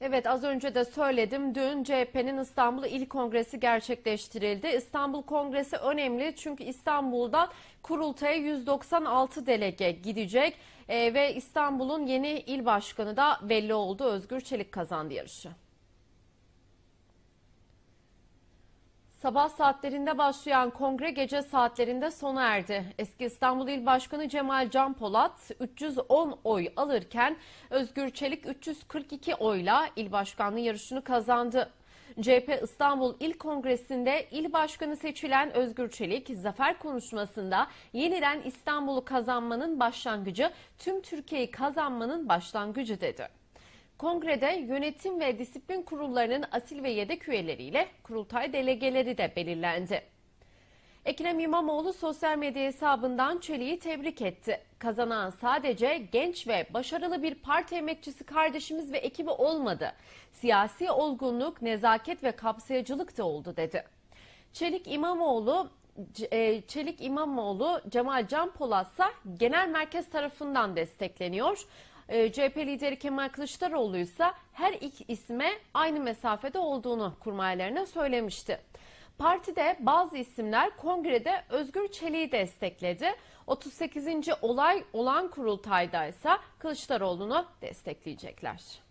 Evet az önce de söyledim. Dün CHP'nin İstanbul İl Kongresi gerçekleştirildi. İstanbul Kongresi önemli çünkü İstanbul'dan kurultaya 196 delege gidecek Ee, ve İstanbul'un yeni il başkanı da belli oldu. Özgür Çelik kazandı yarışı. Sabah saatlerinde başlayan kongre gece saatlerinde sona erdi. Eski İstanbul İl Başkanı Cemal Can Polat 310 oy alırken Özgür Çelik 342 oyla il başkanlığı yarışını kazandı. CHP İstanbul İl Kongresi'nde il başkanı seçilen Özgür Çelik zafer konuşmasında yeniden İstanbul'u kazanmanın başlangıcı, tüm Türkiye'yi kazanmanın başlangıcı dedi. Kongrede yönetim ve disiplin kurullarının asil ve yedek üyeleriyle kurultay delegeleri de belirlendi. Ekrem İmamoğlu sosyal medya hesabından Çelik'i tebrik etti. Kazanan sadece genç ve başarılı bir parti emekçisi kardeşimiz ve ekibi olmadı. Siyasi olgunluk, nezaket ve kapsayıcılık da oldu dedi. Çelik İmamoğlu e, Çelik İmamoğlu Cemal Can Polat'sa genel merkez tarafından destekleniyor. E, CHP lideri Kemal Kılıçdaroğlu ise her iki isme aynı mesafede olduğunu kurmaylarına söylemişti. Partide bazı isimler kongrede Özgür Çelik'i destekledi. 38. olay olan kurultayda ise Kılıçdaroğlu'nu destekleyecekler.